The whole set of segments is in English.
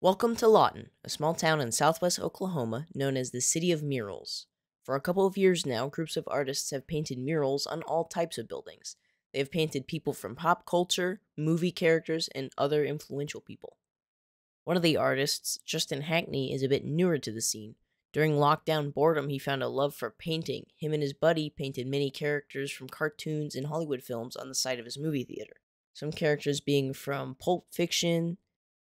Welcome to Lawton, a small town in southwest Oklahoma known as the City of Murals. For a couple of years now, groups of artists have painted murals on all types of buildings. They have painted people from pop culture, movie characters, and other influential people. One of the artists, Justin Hackney, is a bit newer to the scene. During lockdown boredom, he found a love for painting. Him and his buddy painted many characters from cartoons and Hollywood films on the side of his movie theater. Some characters being from Pulp Fiction,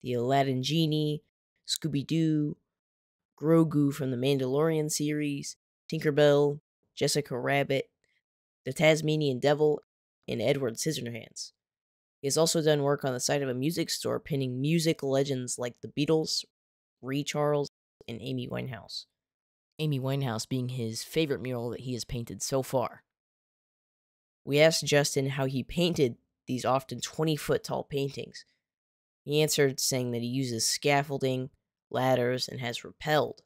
the Aladdin Genie, Scooby Doo, Grogu from the Mandalorian series, Tinkerbell, Jessica Rabbit, the Tasmanian Devil, and Edward Scissorhands. He has also done work on the side of a music store painting music legends like the Beatles, Ray Charles, and Amy Winehouse. Amy Winehouse being his favorite mural that he has painted so far. We asked Justin how he painted these often 20 foot tall paintings. He answered saying that he uses scaffolding, ladders, and has repelled.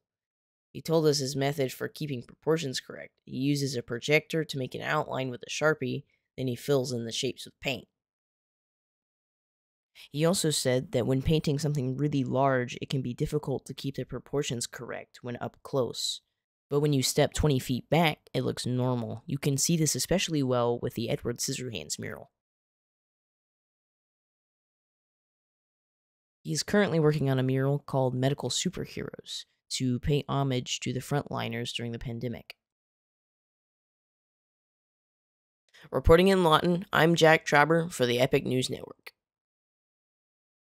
He told us his method for keeping proportions correct. He uses a projector to make an outline with a sharpie, then he fills in the shapes with paint. He also said that when painting something really large, it can be difficult to keep the proportions correct when up close. But when you step 20 feet back, it looks normal. You can see this especially well with the Edward Scissorhands mural. He is currently working on a mural called Medical Superheroes to pay homage to the frontliners during the pandemic. Reporting in Lawton, I'm Jack Traughber for the Epic News Network.